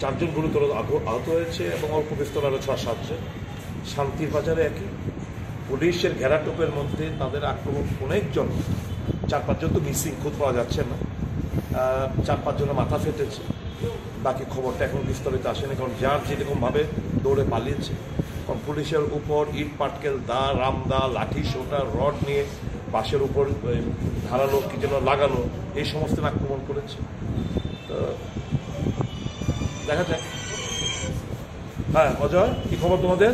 চারজন গুরুতর আহত হয়েছে এবং অল্প বিস্তর আরও ছয়, সাতজন। শান্তির বাজারে একই। পুলিশের ঘেরাটোপের মধ্যে তাদের আক্রমণ অনেকজন চার, পাঁচজন তো মিসিং খুঁজ পাওয়া যাচ্ছে না। চার, পাঁচজনের মাথা ফেটেছে। বাকি খবরটা এখন বিস্তারিত আসেনি, কারণ যার যেরকমভাবে দৌড়ে পালিয়েছে। কারণ পুলিশের উপর ইট, পাটকেল, দা, রামদা, লাঠি, সোটা, রড নিয়ে বাসের উপর ধারালো কি যেন লাগানো, এই সমস্ত আক্রমণ করেছে। তো দেখা যায় হ্যাঁ অজয় কি খবর তোমাদের?